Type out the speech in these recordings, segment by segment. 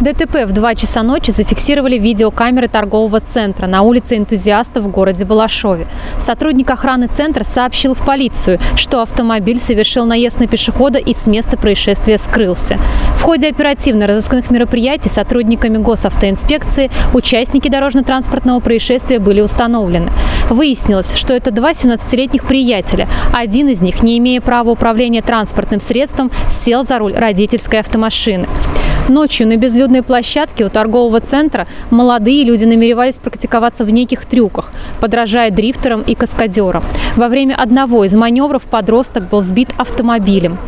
ДТП в 2 часа ночи зафиксировали видеокамеры торгового центра на улице энтузиастов в городе Балашове. Сотрудник охраны центра сообщил в полицию, что автомобиль совершил наезд на пешехода и с места происшествия скрылся. В ходе оперативно-розыскных мероприятий сотрудниками госавтоинспекции участники дорожно-транспортного происшествия были установлены. Выяснилось, что это два 17-летних приятеля. Один из них, не имея права управления транспортным средством, сел за руль родительской автомашины. Ночью на безлюдной площадке у торгового центра молодые люди намеревались практиковаться в неких трюках, подражая дрифтерам и каскадерам. Во время одного из маневров подросток был сбит автомобилем.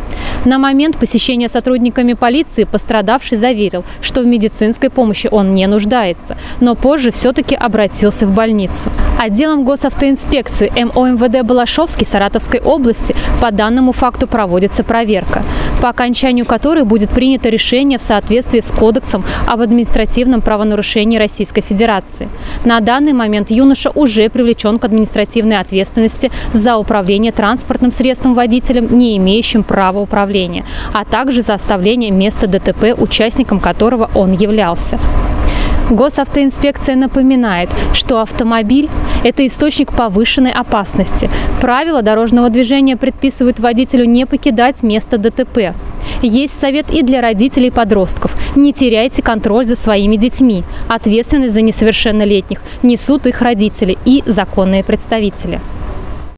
На момент посещения сотрудниками полиции пострадавший заверил, что в медицинской помощи он не нуждается, но позже все-таки обратился в больницу. Отделом госавтоинспекции МОМВД Балашовской Саратовской области по данному факту проводится проверка, по окончанию которой будет принято решение в соответствии с Кодексом об административном правонарушении Российской Федерации. На данный момент юноша уже привлечен к административной ответственности за управление транспортным средством водителем, не имеющим права управления, а также за оставление места ДТП, участником которого он являлся. Госавтоинспекция напоминает, что автомобиль – это источник повышенной опасности. Правила дорожного движения предписывают водителю не покидать место ДТП. Есть совет и для родителей подростков. Не теряйте контроль за своими детьми. Ответственность за несовершеннолетних несут их родители и законные представители.